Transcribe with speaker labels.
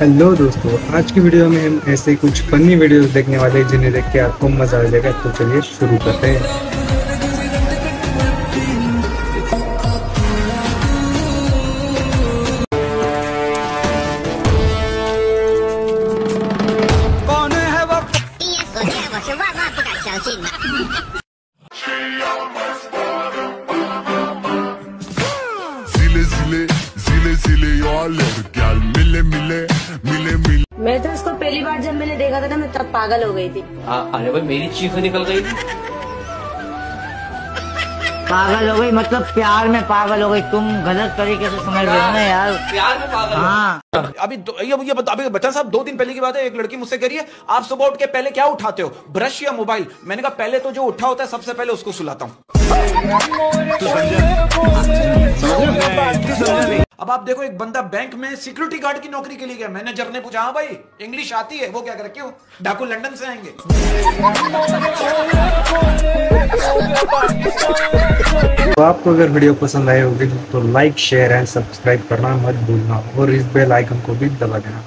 Speaker 1: Hello दोस्तों आज की वीडियो में हम ऐसे कुछ फनी वीडियोस देखने वाले हैं जिन्हें देख के आपको मज़ा आ जाएगा। तो चलिए शुरू करते हैं।
Speaker 2: Zile zile zile zile yo alır gel mile mile mile mile.
Speaker 3: मैं तो इसको पहली बार जब मैंने देखा था ना मैं तब पागल हो गई थी।
Speaker 4: हाँ अरे भाई मेरी चीख निकल गई।
Speaker 5: पागल हो गई मतलब प्यार में पागल हो गई। तुम गलत तरीके से समझ रहे हो ना यार।
Speaker 4: प्यार में पागल हाँ
Speaker 6: अभी दो, ये ये बता अभी बच्चा साहब दो दिन पहले की बात है एक लड़की मुझसे कह रही है आप सुबह उठ के पहले क्या उठाते हो? ब्रश या मोबाइल? मैंने कहा पहले तो जो उठा होता है सबसे पहले उसको सुलाता हूँ। अब आप देखो एक बंदा बैंक में सिक्योरिटी गार्ड की नौकरी के लिए गया। मैनेजर ने पूछा हाँ भाई इंग्लिश आती है? वो क्या करे क्यों डाकू लंदन से आएँगे।
Speaker 1: तो आपको अगर वीडियो पसंद आए होगी तो लाइक शेयर एंड सब्सक्राइब करना मत भूलना और इस बेल आइकन को भी दबा देना।